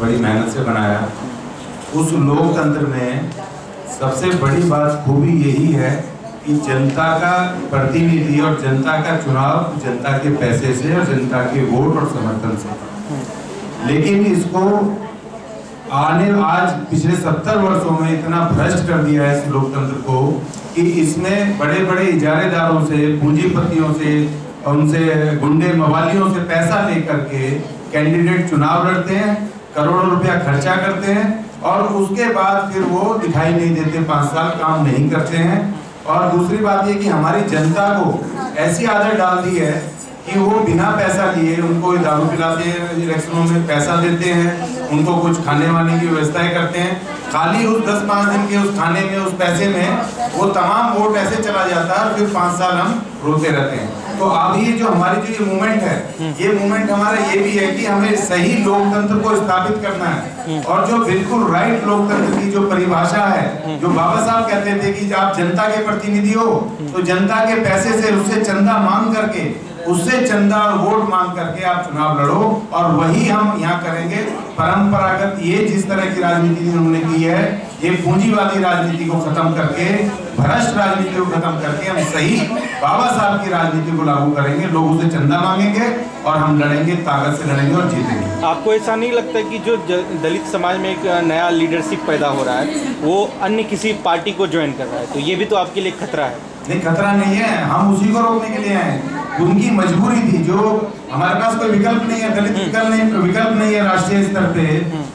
बड़ी मेहनत से बनाया। उस लोकतंत्र में सबसे बड़ी बात खूबी यही है कि जनता का प्रतिनिधि और जनता का चुनाव जनता के पैसे से और जनता के वोट और समर्थन से। लेकिन इसको आने, आज पिछले सत्तर वर्षों में इतना भ्रष्ट कर दिया है इस लोकतंत्र को कि इसमें बड़े बड़े इजारेदारों से, पूंजीपतियों से उनसे गुंडे मवालियों से पैसा लेकर के कैंडिडेट चुनाव लड़ते हैं, करोड़ों रुपया खर्चा करते हैं और उसके बाद फिर वो दिखाई नहीं देते, पाँच साल काम नहीं करते हैं। और दूसरी बात ये कि हमारी जनता को ऐसी आदत डाल दी है कि वो बिना पैसा लिए उनको दारू पिलाते हैं, इलेक्शनों में पैसा देते हैं, उनको कुछ खाने वाने की व्यवस्थाएँ करते हैं। खाली उस दस पाँच दिन के उस खाने में, उस पैसे में वो तमाम वोट ऐसे चला जाता है फिर पाँच साल हम रोते रहते हैं। तो अब ये जो हमारी जो ये मूवमेंट है ये मूवमेंट हमारा ये भी है कि हमें सही लोकतंत्र को स्थापित करना है। और जो बिल्कुल राइट लोकतंत्र की जो परिभाषा है जो बाबा साहब कहते थे कि आप जनता के प्रतिनिधि हो तो जनता के पैसे से उससे चंदा मांग करके उससे चंदा और वोट मांग करके आप चुनाव लड़ो और वही हम यहाँ करेंगे। परंपरागत ये जिस तरह की राजनीति उन्होंने की है ये पूंजीवादी राजनीति को खत्म करके भ्रष्ट राजनीति को खत्म करके हम सही बाबा साहब की राजनीति को लागू करेंगे लोगों से चंदा मांगेंगे और हम लड़ेंगे ताकत से लड़ेंगे और जीतेंगे। आपको ऐसा नहीं लगता कि जो दलित समाज में एक नया लीडरशिप पैदा हो रहा है वो अन्य किसी पार्टी को ज्वाइन कर रहा है? तो ये भी तो आपके लिए खतरा है। नहीं खतरा नहीं है हम उसी को रोकने के लिए आए उनकी मजबूरी थी जो हमारे पास कोई विकल्प नहीं है दलित विकल्प नहीं विकल्प नहीं है राष्ट्रीय स्तर पे।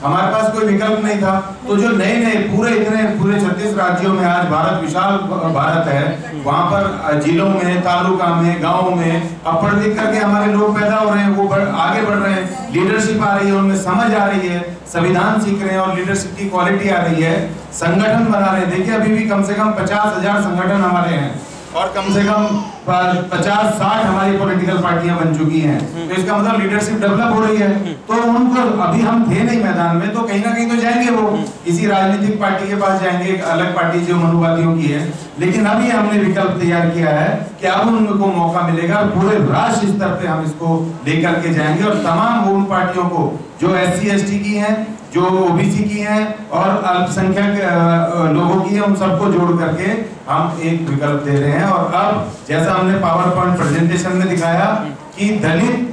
हमारे पास कोई विकल्प नहीं था। तो जो नए नए पूरे इतने पूरे छत्तीस राज्यों में आज भारत विशाल भारत है वहाँ पर जिलों में तालुका में गाँव में अब पढ़ लिख करके हमारे लोग पैदा हो रहे हैं वो बढ़, आगे बढ़ रहे हैं लीडरशिप आ रही है उनमें समझ आ रही है संविधान सीख रहे हैं और लीडरशिप की क्वालिटी आ रही है संगठन बना रहे हैं। देखिए अभी भी कम से कम पचास हज़ार संगठन हमारे हैं और कम से कम पचास साठ हमारी पॉलिटिकल पार्टियाँ बन चुकी हैं। तो इसका मतलब लीडरशिप डेवलप हो रही है। तो उनको अभी हम थे नहीं मैदान में तो कहीं ना कहीं तो जाएँगे वो। किसी राजनीतिक पार्टी के पास जाएँगे एक अलग पार्टी जो मनुवादियों की है। लेकिन अभी हमने विकल्प तैयार किया है कि अब उनको मौका मिलेगा पूरे राष्ट्र स्तर पे हम इसको लेकर के जाएँगे। और तमाम उन पार्टियों को जो एस सी की हैं जो ओबीसी की हैं और अल्पसंख्यक लोगों की है उन सबको जोड़ करके हम एक विकल्प दे रहे हैं। और अब जैसा हमने पावर पॉइंट प्रेजेंटेशन में दिखाया कि दलित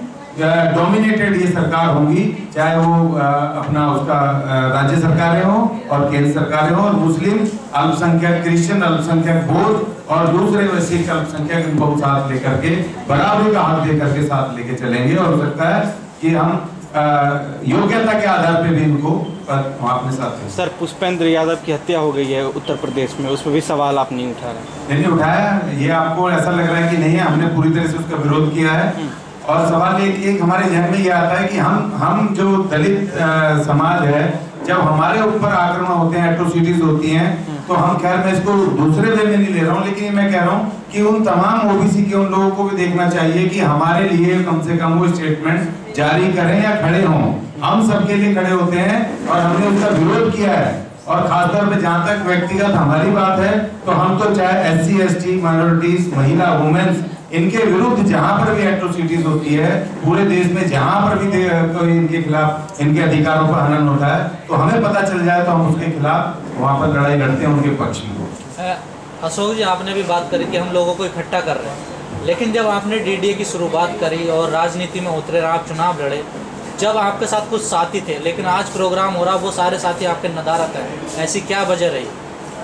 डोमिनेटेड ये सरकार होंगी, चाहे वो अपना उसका राज्य सरकारें हो और केंद्र सरकारें हो और मुस्लिम, अल्पसंख्यक, क्रिश्चियन, अल्पसंख्यक बौद्ध और दूसरे सिख अल्पसंख्यक इनको साथ लेकर के, बराबरी का हाथ देकर के साथ लेके चलेंगे और हो सकता है कि हम योग्यता के आधार पर भी इनको अपने साथ सर पुष्पेंद्र यादव की हत्या हो गई है उत्तर प्रदेश में उस पर भी सवाल आप नहीं उठा रहे। नहीं उठाया। ये आपको ऐसा लग रहा है कि नहीं है हमने पूरी तरह से उसका विरोध किया है। हम्म। और सवाल एक एक हमारे जहन में ये आता है कि हम हम जो दलित समाज है जब हमारे ऊपर आक्रमण होते हैं एट्रोसिटीज होती हैं तो हम खैर मैं इसको दूसरे वे में नहीं ले रहा हूँ लेकिन मैं कह रहा हूँ कि उन तमाम ओबीसी के उन लोगों को भी देखना चाहिए कि हमारे लिए कम से कम वो स्टेटमेंट जारी करें या खड़े हों। हम सबके लिए खड़े होते हैं और हमने उसका विरोध किया है। और खासतौर पर जहाँ तक व्यक्तिगत हमारी बात है तो हम तो चाहे S C S T minorities महिला वुमेन्स इनके विरुद्ध जहाँ पर भी एट्रोसिटीज होती है, पूरे देश में जहाँ पर भी कोई इनके खिलाफ, इनके अधिकारों का हनन होता है तो हमें पता चल जाए तो हम उसके खिलाफ वहाँ पर लड़ाई लड़ते हैं उनके पक्ष में। अशोक जी, आपने भी बात करी कि हम लोगों को इकट्ठा कर रहे हैं। लेकिन जब आपने डीडीए की शुरुआत करी और राजनीति में उतरे आप चुनाव लड़े जब आपके साथ कुछ साथी थे, लेकिन आज प्रोग्राम हो रहा, वो सारे साथी आपके नदारत हैं। ऐसी क्या वजह रही?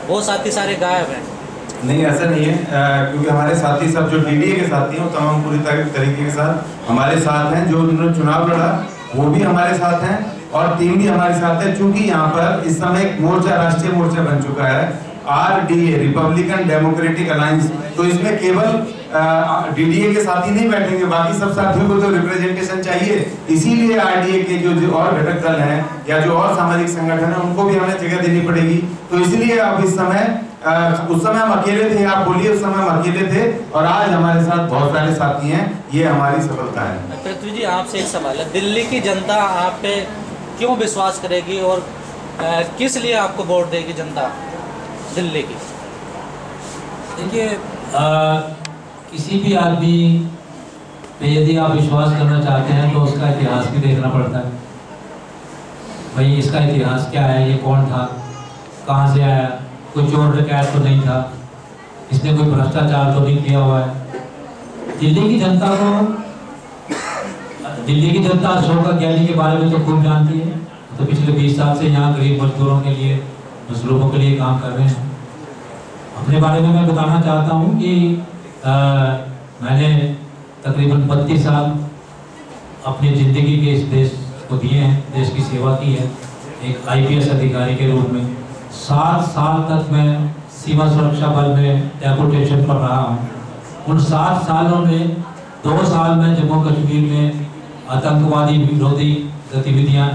वो साथी सारे गायब हैं। नहीं, ऐसा नहीं है। क्योंकि हमारे साथी सब जो डीडीए के साथी हैं तमाम पूरी तरीके के साथ हमारे साथ हैं। जो उन्होंने चुनाव लड़ा, वो भी हमारे साथ हैं और टीम भी हमारे साथ है चूँकि यहाँ पर इस समय एक मोर्चा, राष्ट्रीय मोर्चा बन चुका है R D A Republican Democratic Alliance तो इसमें केवल डीडीए के साथी नहीं बैठेंगे बाकी सब साथियों को तो रिप्रेजेंटेशन चाहिए। इसीलिए आरडीए के जो जो और घटक दल हैं या जो और सामाजिक संगठन है उनको भी हमें जगह देनी पड़ेगी। तो इसलिए अब इस समय उस समय हम अकेले थे आप बोलिए उस समय हम अकेले थे और आज हमारे साथ बहुत सारे साथी हैं ये हमारी सफलता है। पृथ्वी जी आपसे एक सवाल है। दिल्ली की जनता आप पे क्यों विश्वास करेगी और किस लिए आपको वोट देगी जनता दिल्ली की? देखिए किसी भी आदमी पे यदि आप विश्वास करना चाहते हैं तो उसका इतिहास भी देखना पड़ता है। भाई, इसका इतिहास क्या है? ये कौन था? कहाँ से आया? कोई चोर डकैत तो नहीं था? इसने कोई भ्रष्टाचार तो नहीं किया हुआ है? दिल्ली की जनता को दिल्ली की जनता अशोक ज्ञानी के बारे में तो खूब जानती है। तो पिछले 20 साल से यहाँ गरीब मजदूरों के लिए मजलूमों के लिए काम कर रहे हैं। अपने बारे में मैं बताना चाहता हूँ कि आ, मैंने तकरीबन बत्तीस साल अपनी ज़िंदगी के इस देश को दिए हैं देश की सेवा की है एक आईपीएस अधिकारी के रूप में। सात साल तक मैं सीमा सुरक्षा बल में डेपुटेशन पर रहा हूँ। उन सात सालों में दो साल में जम्मू कश्मीर में आतंकवादी विरोधी गतिविधियाँ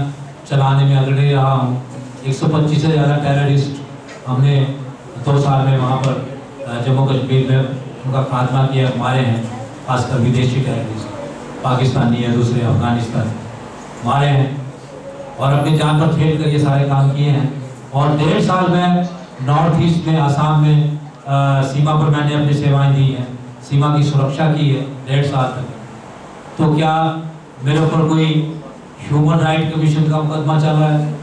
चलाने में अग्रणी रहा हूँ। 125 से ज़्यादा टेररिस्ट हमने दो साल में वहाँ पर जम्मू कश्मीर में उनका खात्मा किया मारे हैं खासकर विदेशी टेररिस्ट पाकिस्तानी या दूसरे अफ़गानिस्तान। मारे हैं और अपनी जान पर खेल कर ये सारे काम किए हैं। और डेढ़ साल में नॉर्थ ईस्ट में आसाम में अ, सीमा पर मैंने अपनी सेवाएँ दी हैं सीमा की सुरक्षा की है डेढ़ साल तक। तो क्या मेरे ऊपर कोई ह्यूमन राइट कमीशन का मुकदमा चल रहा है?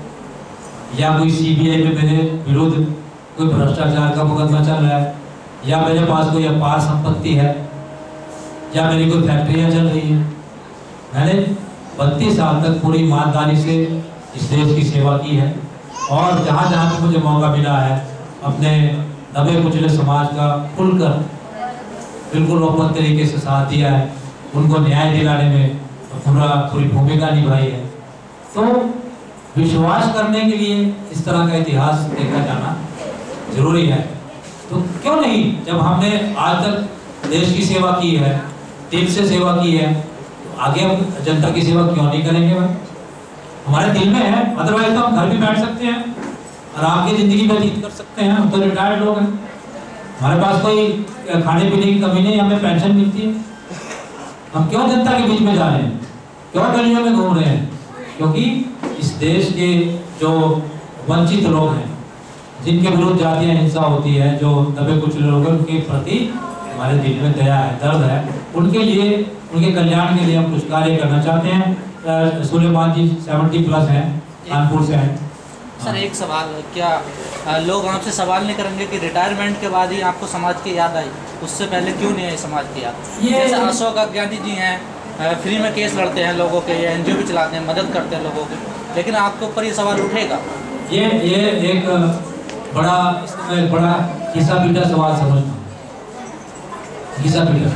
या कोई सीबीआई में मेरे विरुद्ध कोई भ्रष्टाचार का मुकदमा चल रहा है? या मेरे पास कोई अपार संपत्ति है? या मेरी कोई फैक्ट्रियाँ चल रही हैं? मैंने बत्तीस साल तक पूरी ईमानदारी से इस देश की सेवा की है और जहाँ जहाँ पे मुझे मौका मिला है, अपने दबे कुचले समाज का खुलकर बिल्कुल ओपन तरीके से साथ दिया है। उनको न्याय दिलाने में पूरा, पूरी भूमिका निभाई है। तो विश्वास करने के लिए इस तरह का इतिहास देखा जाना ज़रूरी है। तो क्यों नहीं? जब हमने आज तक देश की सेवा की है दिल से सेवा की है तो आगे हम जनता की सेवा क्यों नहीं करेंगे भाई? हमारे दिल में है अदरवाइज़ तो हम घर भी बैठ सकते हैं, आराम की ज़िंदगी व्यतीत कर सकते हैं, हम तो रिटायर्ड लोग हैं। हमारे पास कोई खाने पीने की कमी नहीं, हमें पेंशन मिलती है। हम क्यों जनता के बीच में जा रहे हैं? क्यों गलियों में घूम रहे हैं? क्योंकि इस देश के जो वंचित लोग हैं जिनके विरुद्ध जातीय हिंसा होती है जो दबे कुचले लोग उनके प्रति हमारे दिल में दया है दर्द है उनके लिए उनके कल्याण के लिए हम कुछ कार्य करना चाहते हैं। सुलेमान जी सेवेंटी प्लस हैं कानपुर से हैं। सर एक सवाल क्या लोग आपसे सवाल नहीं करेंगे कि रिटायरमेंट के बाद ही आपको समाज की याद आई? उससे पहले क्यों नहीं आई समाज की याद? ये- जैसे अशोक अज्ञानी जी हैं फ्री में केस लड़ते हैं लोगों के या एनजीओ भी चलाते हैं मदद करते हैं लोगों की। लेकिन आपके ऊपर ये सवाल उठेगा? ये ये एक बड़ा, इसमें एक बड़ा खिसा पीटा सवाल समझता हूँ खिसा पीटा।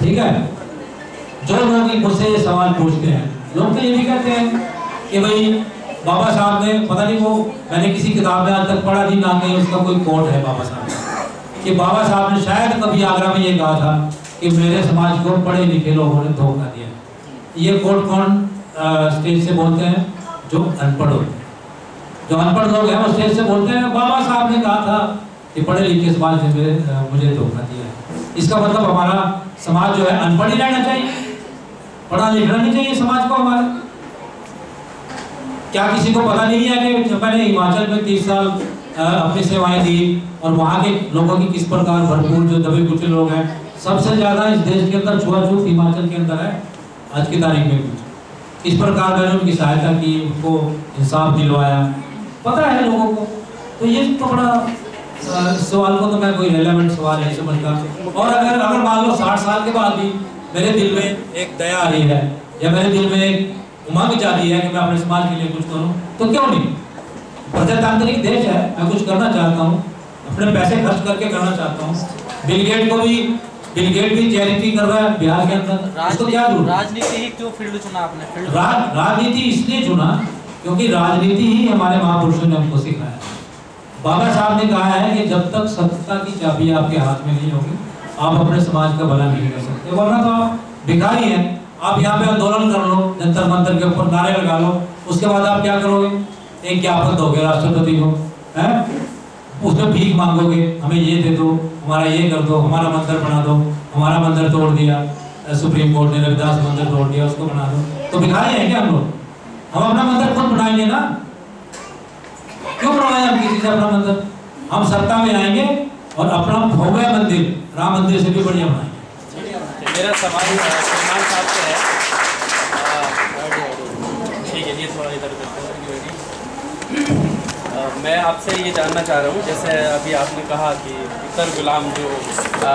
ठीक है? जो लोग मुझसे सवाल पूछते हैं। लोग तो ये भी कहते हैं कि भाई, बाबा साहब ने, पता नहीं वो, मैंने किसी किताब में आज तक पढ़ा नहीं, ना कहीं उसका कोई कोट है बाबा साहब कि। बाबा साहब ने शायद कभी आगरा में ये कहा था कि मेरे समाज को पढ़े लिखे लोगों ने धोखा दिया। ये कोट कौन स्टेज से बोलते हैं? जो अनपढ़ होते हैं। जो अनपढ़ लोग हैं वो स्टेज से बोलते हैं, बाबा साहब ने कहा था कि पढ़े लिखे समाज ने मेरे मुझे धोखा दिया है। इसका मतलब हमारा समाज जो है, अनपढ़ ही रहना चाहिए। पढ़ा लिखना नहीं चाहिए समाज को हमारा। क्या किसी को पता नहीं है कि मैंने हिमाचल में तीस साल अपनी सेवाएँ दी और वहाँ के लोगों की किस प्रकार भरपूर जो दबे कुचले लोग हैं, सबसे ज़्यादा इस देश के अंदर छुआछूत हिमाचल के अंदर है, आज की तारीख में इस प्रकार मैंने उनकी सहायता की, उनको इंसाफ दिलवाया पता है लोगों को? तो ये तो बड़ा सवाल को तो मैं कोई रेलेवेंट सवाल नहीं समझता। और अगर अगर मान लो साठ साल के बाद भी मेरे दिल में एक दया आ रही है या मेरे दिल में एक उमंग जाती है कि मैं अपने समाज के लिए कुछ करूँ तो क्यों नहीं? प्रजातांत्रिक देश है मैं कुछ करना चाहता हूँ अपने पैसे खर्च करके करना चाहता हूँ। बिल गेट को भी बिल गेट भी चैरिटी कर रहा है बिहार के अंदर। राजनीति ही क्यों फ़ील्ड चुना आपने? राजनीति इसलिए चुना क्योंकि राजनीति ही हमारे महापुरुषों ने हमको सिखाया। बाबा साहब ने कहा है कि जब तक सत्ता की चाबी आपके हाथ में नहीं होगी, आप अपने समाज का भला नहीं कर सकते। वरना तो आप भिखारी हैं। आप यहाँ पे आंदोलन कर लो, जंतर मंतर के ऊपर नारे लगा लो, उसके बाद आप क्या करोगे? एक ज्ञापन दोगे राष्ट्रपति को हैं? उसमें भीख मांगोगे, हमें ये दे दो, हमारा ये कर दो, हमारा मंदिर बना दो, हमारा मंदिर तोड़ दिया, सुप्रीम कोर्ट ने रविदास मंदिर तोड़ दिया, उसको बना दो। तो भिखारी हैं क्या हम लोग? हम अपना मंदिर खुद बनाएँगे ना? क्यों बनवाए हम किसी से अपना मंदिर हम सत्ता में आएँगे और अपना भव्य मंदिर। राम मंदिर से भी बढ़िया बनाएँगे। मेरा सवाल सलमान साहब से है। ठीक है ये थोड़ा इधर उधर आपसे ये जानना चाह रहा हूँ जैसे अभी आपने कहा कि इतर गुलाम जो आ,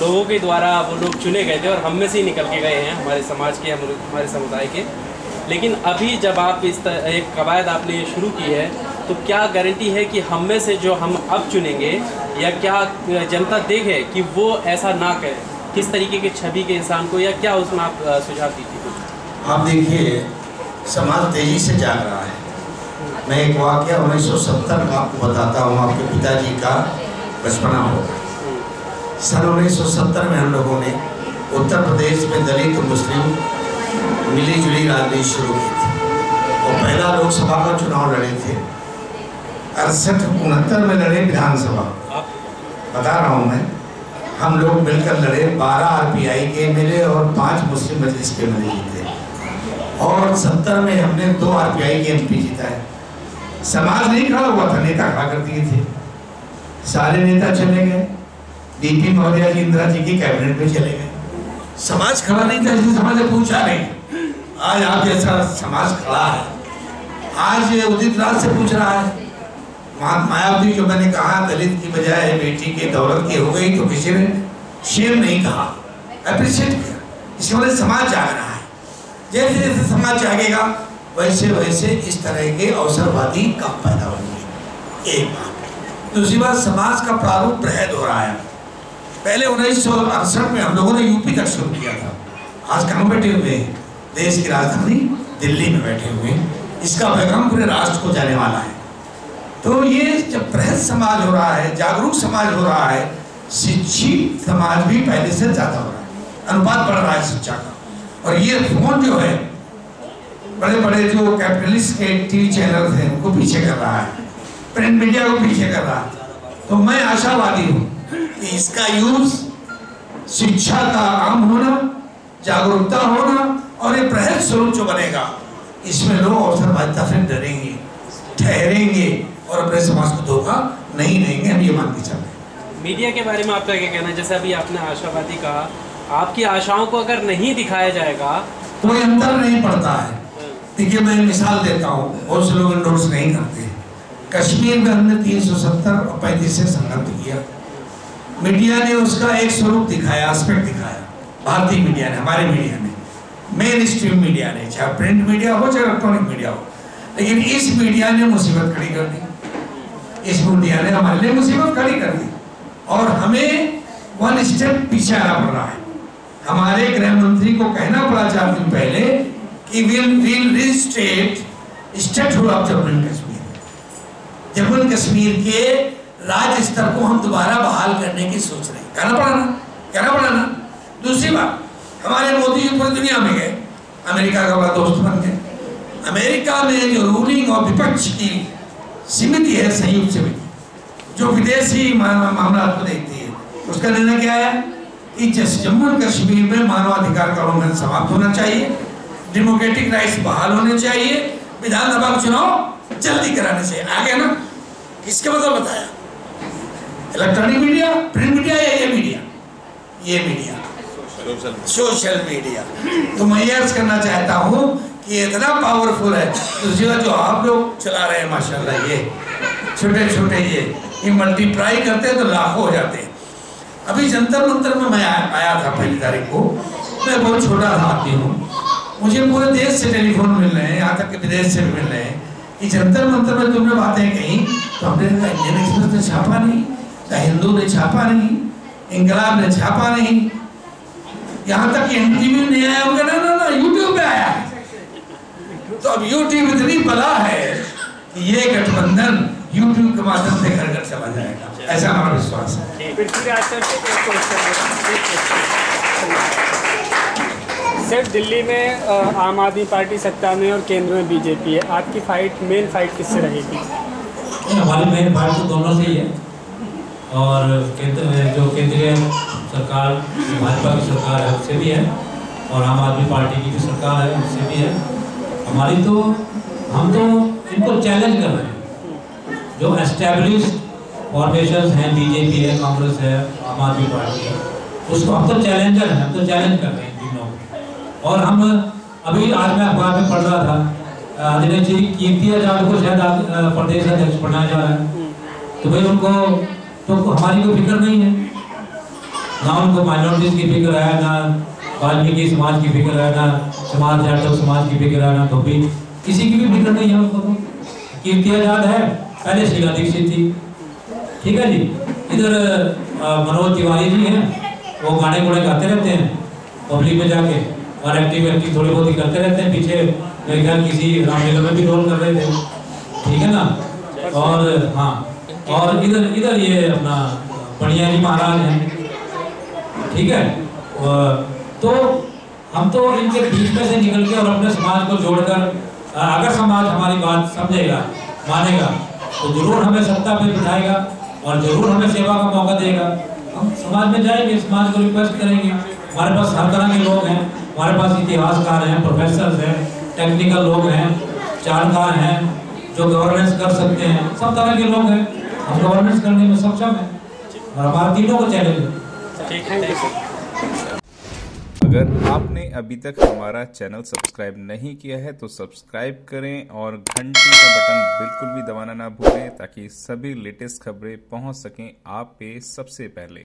लोगों के द्वारा वो लोग चुने गए थे और हम में से ही निकल के गए हैं हमारे समाज के हमारे समुदाय के। लेकिन अभी जब आप इस एक कवायद आपने शुरू की है तो क्या गारंटी है कि हम में से जो हम अब चुनेंगे, या क्या जनता देखे कि वो ऐसा ना करे? किस तरीके के छवि के इंसान को, या क्या उसमें आप सुझाव दीजिए? आप देखिए, समाज तेज़ी से जाग रहा है। मैं एक वाक्य 1970 का आपको बताता हूँ, आपके पिताजी का बचपना होगा सन 1970 में हम लोगों ने उत्तर प्रदेश में दलित मुस्लिम मिली जुली राजनीति शुरू की थी। और पहला लोकसभा का चुनाव लड़े थे। अड़सठ उनहत्तर में लड़े विधानसभा। बता रहा हूँ मैं, हम लोग मिलकर लड़े बारह आरपीआई के मिले और पाँच मुस्लिम मजलिस के मिले जीते। और सत्तर में हमने दो आरपीआई के एमपी जीता है। समाज नहीं खड़ा हुआ था, नेता खड़ा कर दिए थे। सारे नेता चले गए। डीपी महोदया जी, इंदिरा जी की कैबिनेट में चले गए। समाज खड़ा नहीं था, इसलिए समाज ने पूछा नहीं। आज आप जैसा समाज खड़ा है। आज ये उदित राज से पूछ रहा है। वहाँ मायावती जो मैंने कहा, दलित की बजाय बेटी की दौलत की हो गई तो किसी ने शेर नहीं कहा। अप्रिशिएट किया। इसके वजह समाज जाग रहा है। जैसे जैसे समाज जागेगा, वैसे वैसे इस तरह के अवसरवादी कम पैदा होंगे। एक बात। दूसरी बात, समाज का प्रारूप बृहद हो रहा है। पहले उन्नीस सौ अड़सठ में हम लोगों ने यूपी तक शुरू किया था। आज कहाँ बैठे हुए हैं? देश की राजधानी दिल्ली में बैठे हुए हैं। इसका पैगाम पूरे राष्ट्र को जाने वाला है। तो ये जब बृहद समाज हो रहा है, जागरूक समाज हो रहा है, शिक्षित समाज भी पहले से ज़्यादा हो रहा है। अनुपात बढ़ रहा है शिक्षा का। और ये फ़ोन जो है बड़े बड़े जो कैपिटलिस्ट के टीवी चैनल थे उनको पीछे कर रहा है। प्रिंट मीडिया को पीछे कर रहा है। तो मैं आशावादी हूँ इसका यूज़ शिक्षा का आम होना जागरूकता होना और ये बृहद स्वरूप जो बनेगा इसमें लोग अवसरवादिता से डरेंगे ठहरेंगे और अपने समाज को धोखा नहीं देंगे हम ये मान के चल रहे हैं। मीडिया के बारे में आपका क्या कहना है? जैसे अभी आपने आशावादी कहा आपकी आशाओं को अगर नहीं दिखाया जाएगा कोई अंतर नहीं पड़ता है। देखिए मैं मिसाल देता हूँ बहुत से लोग इंडोर्स नहीं करते। कश्मीर में हमने 370 और 35 से संघर्ष किया। मीडिया ने उसका एक स्वरूप दिखाया एस्पेक्ट दिखाया। भारतीय मीडिया ने, हमारे मीडिया ने। मेन स्ट्रीम मीडिया ने, चाहे प्रिंट मीडिया हो, चाहे इलेक्ट्रॉनिक मीडिया हो। लेकिन इस मीडिया ने मुसीबत खड़ी कर दी। इस मीडिया ने हमारे लिए मुसीबत खड़ी कर दी। और हमें वन स्टेप पीछे आना पड़ रहा है। हमारे गृह मंत्री को कहना पड़ा चार दिन पहले कि will will restate statehood of Jammu and Kashmir. Jammu and Kashmir के राज्य स्तर को हम दोबारा बहाल करने की सोच रहे हैं। कहना पड़ा ना? कहना पड़ा ना? दूसरी बात, हमारे मोदी जी पूरी दुनिया में गए। अमेरिका का बड़ा दोस्त बन गए। अमेरिका में जो रूलिंग और विपक्ष की समिति है संयुक्त समिति जो विदेशी मामला को देखती है, उसका निर्णय क्या है? कि जम्मू कश्मीर में मानवाधिकार का उल्लंघन समाप्त होना चाहिए, डेमोक्रेटिक राइट्स बहाल होने चाहिए, विधानसभा चुनाव जल्दी कराने चाहिए। आगे ना? किसके मतलब बताया? इलेक्ट्रॉनिक मीडिया प्रिंट मीडिया या ये मीडिया ये मीडिया सोशल मीडिया तो मैं ये अर्ज़ करना चाहता हूँ कि इतना पावरफुल है। दूसरी बात जो आप लोग चला रहे हैं माशाल्लाह ये। छोटे छोटे ये। ये मल्टीप्लाई करते हैं तो लाखों हो जाते हैं। अभी जंतर मंतर में मैं आया, आया था पहली तारीख को। मैं बहुत छोटा था आदमी हूँ। मुझे पूरे देश से टेलीफोन मिल रहे हैं यहाँ तक कि विदेश से भी मिल रहे हैं। कि जंतर मंतर में तुमने बातें कही तो हमने कहा इंडियन एक्सप्रेस ने छापा नहीं। द हिंदू ने छापा नहीं इंकलाब ने छापा नहीं। यहाँ तक एन टीवी नहीं आया होगा। ना ना ना यूट्यूब पे आया तो अब यूट्यूब इतनी बला है कि ये गठबंधन यूट्यूब के माध्यम से घर घर चला जाएगा। ऐसा हमारा विश्वास है। सर दिल्ली में आम आदमी पार्टी सत्ता में और केंद्र में बीजेपी है। आपकी फाइट मेन फाइट किससे रहेगी? हमारी मेन फाइट तो दोनों से ही है। और केंद्र जो केंद्रीय सरकार, भाजपा की सरकार है, उससे भी है। और आम आदमी पार्टी की भी सरकार है, उससे भी है। हमारी तो हम तो इनको चैलेंज कर रहे हैं। जो एस्टेब्लिश फॉर्मेशन हैं बीजेपी है कांग्रेस है, आम आदमी पार्टी है, उसको हम तो चैलेंजर हैं, हम तो चैलेंज कर रहे हैं तीनों। और हम, अभी आज मैं अखबार में पढ़ रहा था आदरणीय श्री कीर्ति आज़ाद को शायद प्रदेश अध्यक्ष बनाया जा रहा है। तो भाई उनको तो हमारी कोई फ़िक्र नहीं है। ना उनको माइनॉरिटीज की फ़िक्र है, ना वाल्मीकि समाज की फ़िक्र है, ना समाज जाटव समाज की फ़िक्र है, ना धोबी। किसी की भी फ़िक्र नहीं है उनको। कीर्ति आज़ाद है, पहले शीला दीक्षित थी। ठीक है जी। इधर मनोज तिवारी जी हैं। वो गाने गुणे गाते रहते हैं, पब्लिक में जाके। और एक्टिव एक्टिव थोड़ी बहुत ही करते रहते हैं। पीछे मेरे ख्याल किसी रामलीला में भी रोल कर रहे थे। ठीक है ना? और हाँ। और इधर इधर ये अपना बढ़िया जी महाराज हैं। ठीक है? तो हम तो इनके बीच में से निकल के और अपने समाज को जोड़कर अगर समाज हमारी बात समझेगा, मानेगा तो ज़रूर हमें सत्ता पे बिठाएगा और ज़रूर हमें सेवा का मौका देगा। हम समाज में जाएँगे, समाज को रिक्वेस्ट करेंगे। हमारे पास हर तरह के लोग हैं, हमारे पास इतिहासकार हैं प्रोफेसर हैं टेक्निकल लोग हैं, जानकार हैं, जो गवर्नेंस कर सकते हैं, सब तरह के लोग हैं। हम गवर्नेंस करने में सक्षम है और हमारा तीनों को चैलेंज है ठीक है। अगर आपने अभी तक हमारा चैनल सब्सक्राइब नहीं किया है तो सब्सक्राइब करें और घंटी का बटन बिल्कुल भी दबाना ना भूलें ताकि सभी लेटेस्ट खबरें पहुँच सकें आप पे सबसे पहले।